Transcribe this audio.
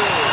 Let's.